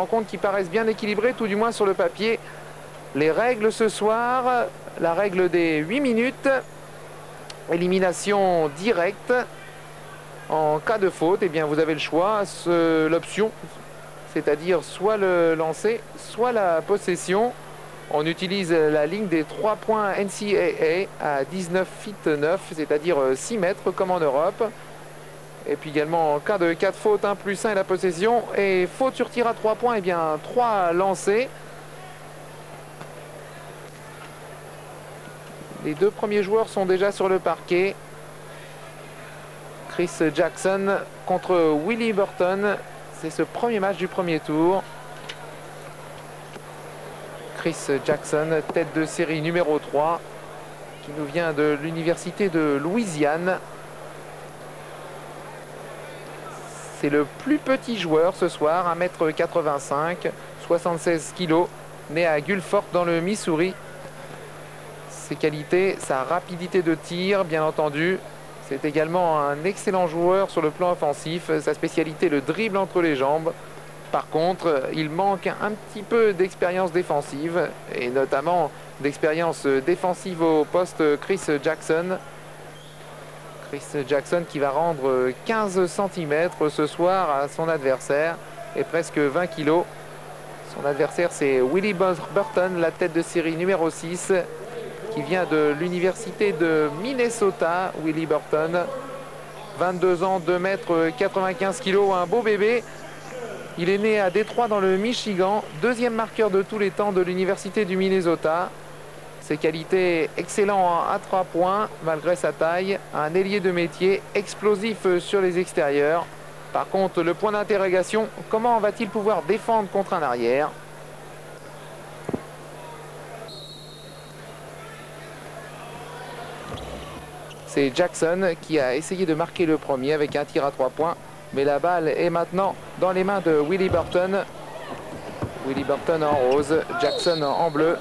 Rencontres qui paraissent bien équilibrées, tout du moins sur le papier. Les règles ce soir, la règle des 8 minutes, élimination directe. En cas de faute, eh bien, vous avez le choix, l'option, c'est-à-dire soit le lancer, soit la possession. On utilise la ligne des 3 points NCAA à 19 feet 9, c'est-à-dire 6 mètres comme en Europe. Et puis également en cas de 4 fautes, 1 plus 1 et la possession. Et faute sur tir à 3 points, et eh bien 3 lancés. Les deux premiers joueurs sont déjà sur le parquet. Chris Jackson contre Willie Burton. C'est ce premier match du premier tour. Chris Jackson, tête de série numéro 3, qui nous vient de l'université de Louisiane. C'est le plus petit joueur ce soir, 1m85, 76 kg, né à Gulfort dans le Missouri. Ses qualités, sa rapidité de tir, bien entendu. C'est également un excellent joueur sur le plan offensif. Sa spécialité, le dribble entre les jambes. Par contre, il manque un petit peu d'expérience défensive, et notamment d'expérience défensive au poste Chris Jackson. Chris Jackson qui va rendre 15 cm ce soir à son adversaire et presque 20 kg. Son adversaire c'est Willie Burton, la tête de série numéro 6 qui vient de l'université de Minnesota, Willie Burton. 22 ans, 2 mètres 95 kg, un beau bébé. Il est né à Détroit dans le Michigan, deuxième marqueur de tous les temps de l'université du Minnesota. Ses qualités excellent à 3 points malgré sa taille. Un ailier de métier explosif sur les extérieurs. Par contre, le point d'interrogation, comment va-t-il pouvoir défendre contre un arrière? C'est Jackson qui a essayé de marquer le premier avec un tir à 3 points. Mais la balle est maintenant dans les mains de Willie Burton. Willie Burton en rose, Jackson en bleu.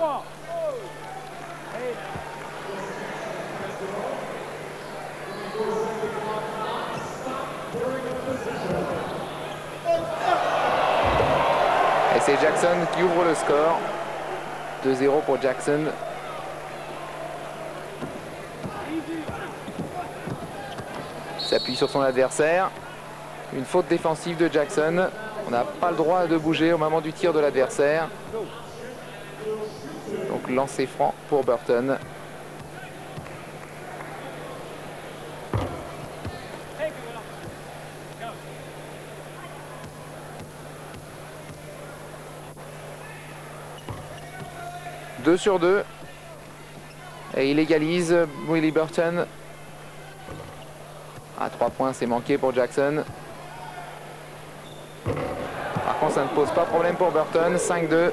C'est Jackson qui ouvre le score. 2-0 pour Jackson. S'appuie sur son adversaire. Une faute défensive de Jackson. On n'a pas le droit de bouger au moment du tir de l'adversaire. Donc lancer franc pour Burton. Deux sur deux. Et il égalise Willie Burton. À trois points, c'est manqué pour Jackson. Par contre, ça ne pose pas problème pour Burton. 5-2.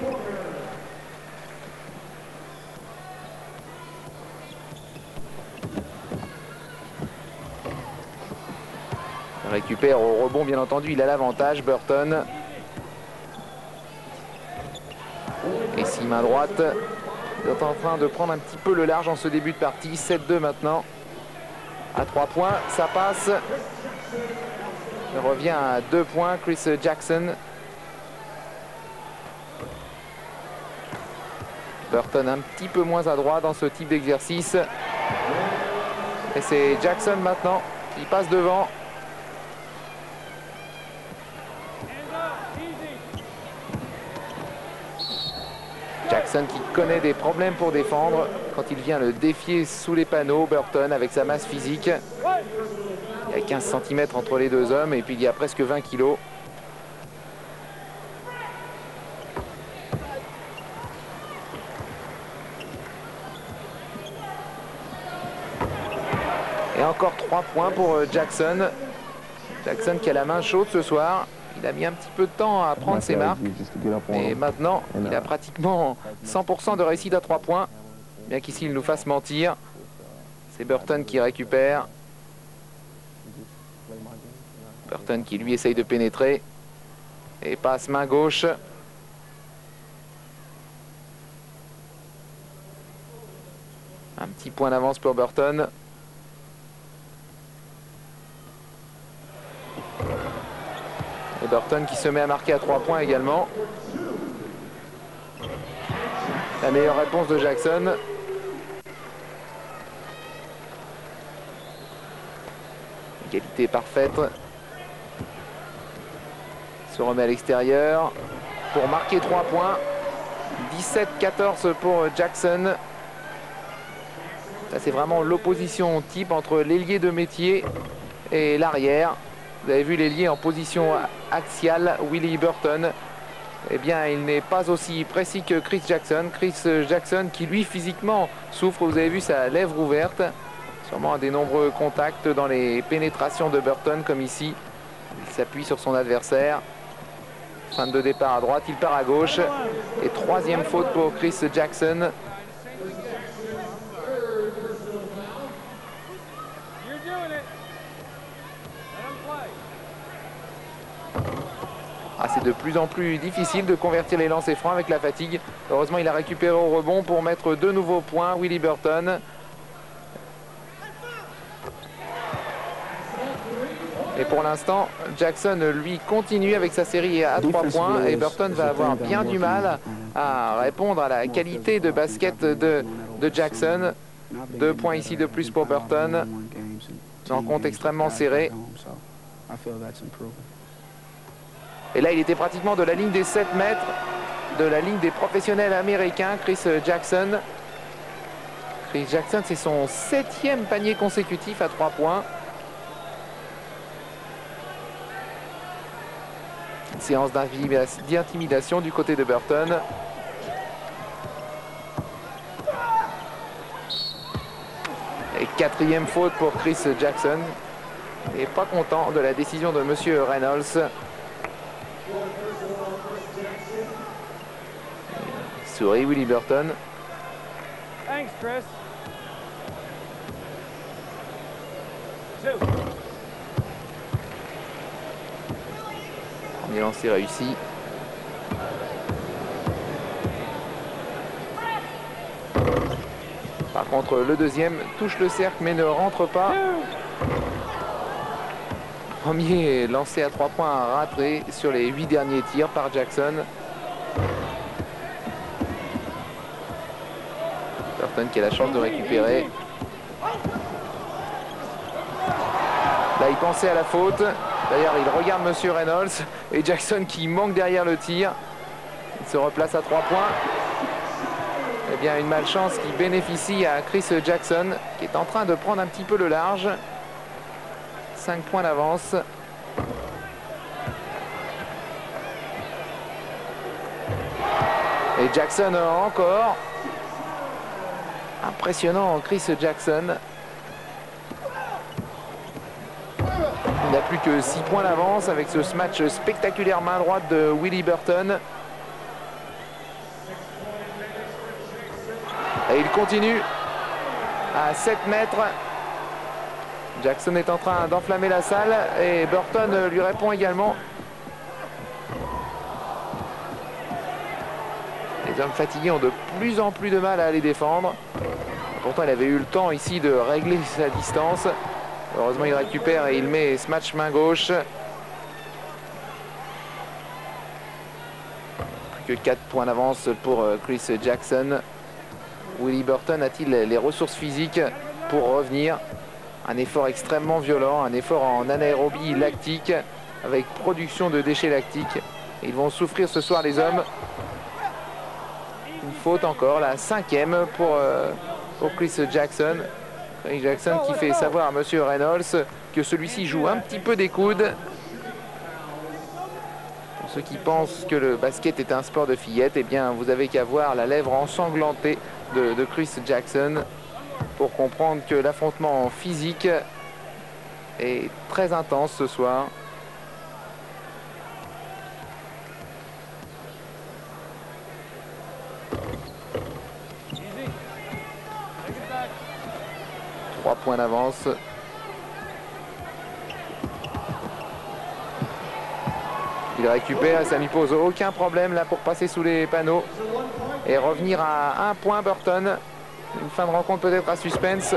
Récupère au rebond, bien entendu, il a l'avantage, Burton. Et si main droite, il est en train de prendre un petit peu le large en ce début de partie. 7-2 maintenant. À 3 points, ça passe. Il revient à 2 points, Chris Jackson. Burton un petit peu moins à droite dans ce type d'exercice. Et c'est Jackson maintenant qui passe devant. Qui connaît des problèmes pour défendre quand il vient le défier sous les panneaux. Burton avec sa masse physique. Il y a 15 cm entre les deux hommes et puis il y a presque 20 kg. Et encore 3 points pour euh, Jackson. Jackson qui a la main chaude ce soir. Il a mis un petit peu de temps à prendre ses marques. Et maintenant, il a pratiquement 100% de réussite à 3 points. Bien qu'ici, il nous fasse mentir. C'est Burton qui récupère. Burton qui lui essaye de pénétrer. Et passe main gauche. Un petit point d'avance pour Burton. Burton qui se met à marquer à 3 points également. La meilleure réponse de Jackson. Égalité parfaite. Se remet à l'extérieur pour marquer 3 points. 17-14 pour Jackson. Ça c'est vraiment l'opposition type entre l'ailier de métier et l'arrière. Vous avez vu l'ailier en position axiale, Willie Burton. Eh bien, il n'est pas aussi précis que Chris Jackson. Chris Jackson qui, lui, physiquement, souffre. Vous avez vu sa lèvre ouverte. Sûrement à des nombreux contacts dans les pénétrations de Burton, comme ici. Il s'appuie sur son adversaire. Fin de départ à droite, il part à gauche. Et troisième faute pour Chris Jackson. C'est de plus en plus difficile de convertir les lancers francs avec la fatigue. Heureusement, il a récupéré au rebond pour mettre deux nouveaux points. Willie Burton. Et pour l'instant, Jackson, lui, continue avec sa série à 3 points. Et Burton va avoir bien du mal à répondre à la qualité de basket de, de Jackson. Deux points ici de plus pour Burton. En compte extrêmement serré. Et là, il était pratiquement de la ligne des 7 mètres, de la ligne des professionnels américains, Chris Jackson. Chris Jackson, c'est son septième panier consécutif à 3 points. Une séance d'intimidation du côté de Burton. Et quatrième faute pour Chris Jackson. Et pas content de la décision de Monsieur Reynolds. Souris, Willie Burton. Thanks, Chris. Premier lancé réussi. Par contre, le deuxième touche le cercle mais ne rentre pas. Premier lancé à trois points raté sur les huit derniers tirs par Jackson. Burton qui a la chance de récupérer. Là, il pensait à la faute. D'ailleurs, il regarde Monsieur Reynolds et Jackson qui manque derrière le tir. Il se replace à trois points. Eh bien, une malchance qui bénéficie à Chris Jackson qui est en train de prendre un petit peu le large. 5 points d'avance. Et Jackson encore. Impressionnant Chris Jackson. Il n'a plus que 6 points d'avance avec ce match spectaculaire main droite de Willie Burton. Et il continue à 7 mètres. Jackson est en train d'enflammer la salle et Burton lui répond également. Les hommes fatigués ont de plus en plus de mal à aller défendre. Pourtant, il avait eu le temps ici de régler sa distance. Heureusement, il récupère et il met ce match main gauche. Plus que 4 points d'avance pour euh, Chris Jackson. Willie Burton a-t-il les ressources physiques pour revenir? Un effort extrêmement violent, un effort en anaérobie lactique avec production de déchets lactiques. Ils vont souffrir ce soir les hommes. Une faute encore, la cinquième pour, euh, Chris Jackson. Chris Jackson qui fait savoir à Monsieur Reynolds que celui-ci joue un petit peu des coudes. Pour ceux qui pensent que le basket est un sport de fillettes, eh bien vous avez qu'à voir la lèvre ensanglantée de Chris Jackson pour comprendre que l'affrontement physique est très intense ce soir. Trois points d'avance. Il récupère ça ne pose aucun problème là pour passer sous les panneaux et revenir à un point Burton. Une fin de rencontre peut-être à suspense,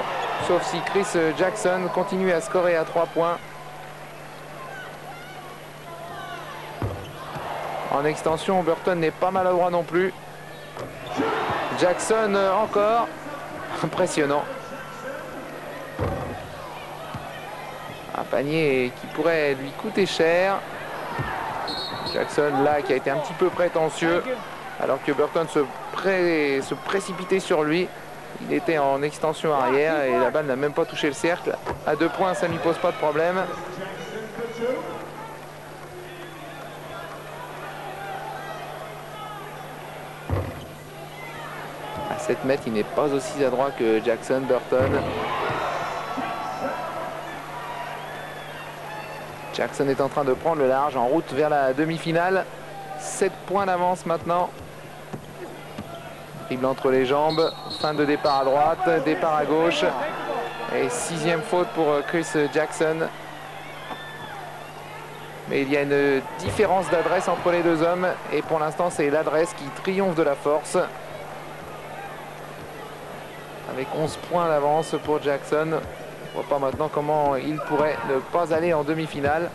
sauf si Chris Jackson continue à scorer à 3 points. En extension, Burton n'est pas maladroit non plus. Jackson euh, encore. Impressionnant. Un panier qui pourrait lui coûter cher. Jackson là qui a été un petit peu prétentieux alors que Burton se, se précipitait sur lui. Il était en extension arrière et la balle n'a même pas touché le cercle. À deux points, ça ne lui pose pas de problème. À 7 mètres, il n'est pas aussi adroit que Jackson Burton. Jackson est en train de prendre le large en route vers la demi-finale. 7 points d'avance maintenant. Dribble entre les jambes. Fin de départ à droite, départ à gauche. Et sixième faute pour Chris Jackson. Mais il y a une différence d'adresse entre les deux hommes. Et pour l'instant, c'est l'adresse qui triomphe de la force. Avec 11 points d'avance pour Jackson. On voit pas maintenant comment il pourrait ne pas aller en demi-finale.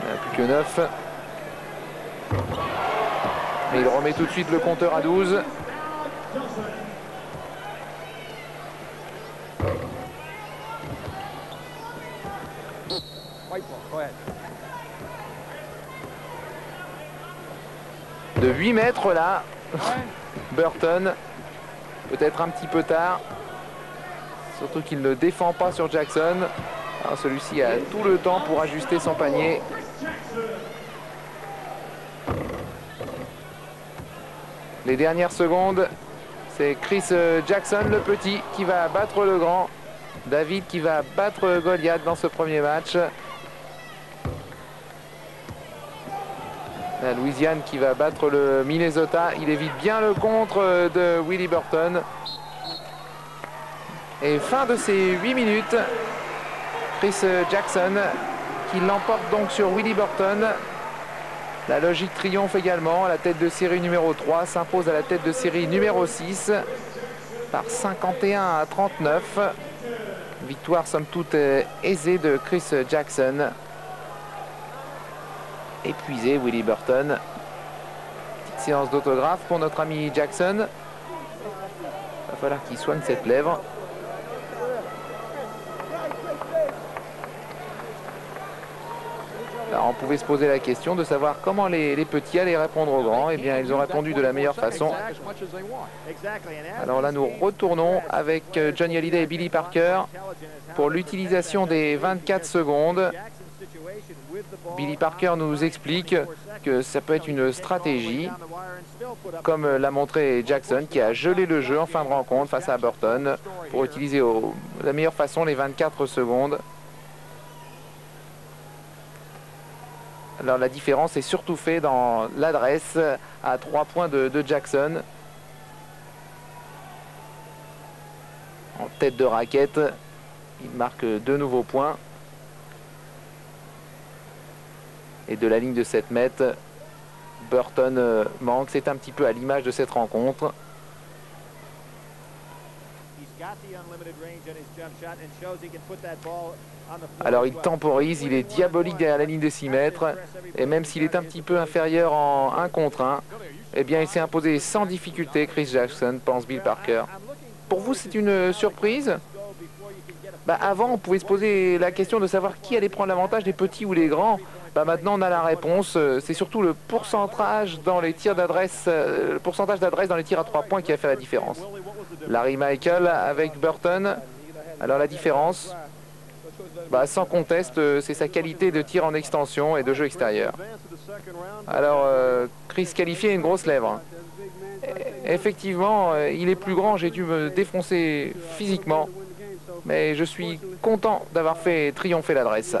Il n'y a plus que 9. Et il remet tout de suite le compteur à 12. De 8 mètres là, Burton, peut-être un petit peu tard, surtout qu'il ne défend pas sur Jackson. Celui-ci a tout le temps pour ajuster son panier. Les dernières secondes, c'est Chris euh, Jackson, le petit, qui va battre le grand. David qui va battre Goliath dans ce premier match. La Louisiane qui va battre le Minnesota. Il évite bien le contre euh, de Willie Burton. Et fin de ces 8 minutes. Chris euh, Jackson qui l'emporte donc sur Willie Burton. La logique triomphe également. La tête de série numéro 3 s'impose à la tête de série numéro 6 par 51 à 39. Victoire somme toute euh, aisée de Chris Jackson. Épuisé Willie Burton. Petite séance d'autographe pour notre ami Jackson. Il va falloir qu'il soigne cette lèvre. on pouvait se poser la question de savoir comment les, petits allaient répondre aux grands. Eh bien, ils ont répondu de la meilleure façon. Alors là, nous retournons avec euh, Johnny Hallyday et Billy Parker pour l'utilisation des 24 secondes. Billy Parker nous explique que ça peut être une stratégie, comme l'a montré Jackson, qui a gelé le jeu en fin de rencontre face à Burton, pour utiliser de la meilleure façon les 24 secondes. Alors la différence est surtout faite dans l'adresse à 3 points de, Jackson. En tête de raquette, il marque deux nouveaux points. Et de la ligne de 7 mètres, Burton manque. C'est un petit peu à l'image de cette rencontre. Alors il temporise, il est diabolique derrière la ligne de 6 mètres. Et même s'il est un petit peu inférieur en 1 contre 1, eh bien il s'est imposé sans difficulté Chris Jackson, pense Bill Parker. Pour vous c'est une surprise? Bah, Avant on pouvait se poser la question de savoir qui allait prendre l'avantage, les petits ou les grands. Bah, maintenant on a la réponse, c'est surtout le pourcentage dans les tirs d'adresse, euh, le pourcentage d'adresse dans les tirs à 3 points qui a fait la différence. Larry Michael avec Burton. Alors la différence, bah, sans conteste, euh, c'est sa qualité de tir en extension et de jeu extérieur. Alors, euh, Chris qualifié une grosse lèvre. Effectivement, euh, il est plus grand, j'ai dû me défoncer physiquement, mais je suis content d'avoir fait triompher l'adresse.